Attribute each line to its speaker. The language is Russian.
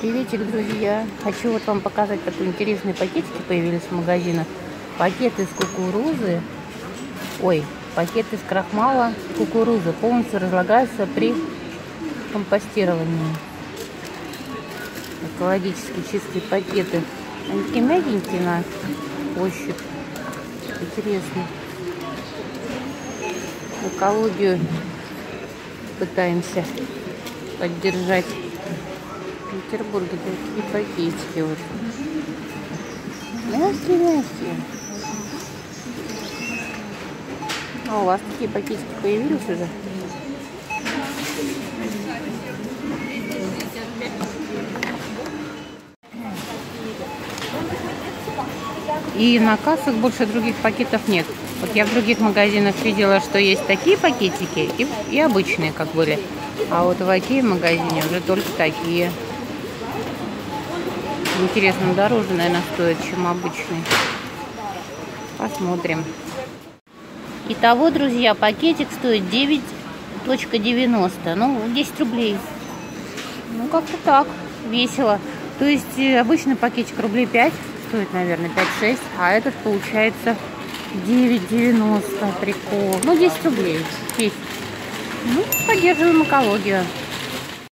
Speaker 1: Приветик, друзья! Хочу вот вам показать, такие интересные пакетики появились в магазинах. Пакет из кукурузы, ой, пакет из крахмала кукурузы полностью разлагается при компостировании. Экологически чистые пакеты. Они такие мягенькие на ощупь. Интересно. Экологию пытаемся поддержать. В Петербурге такие пакетики вот. Мягкие, мягкие. А у вас такие пакетики появились уже? И на кассах больше других пакетов нет. Вот я в других магазинах видела, что есть такие пакетики и, и обычные, как были. А вот в Окей магазине уже только такие. Интересно, дороже, наверное, стоит, чем обычный. Посмотрим. Итого, друзья, пакетик стоит 9.90. Ну, 10 рублей. Ну, как-то так. Весело. То есть э, обычный пакетик рублей 5 стоит, наверное, 5-6. А этот получается 9,90. Прикол. Ну, 10 рублей. 10. Ну, поддерживаем экологию.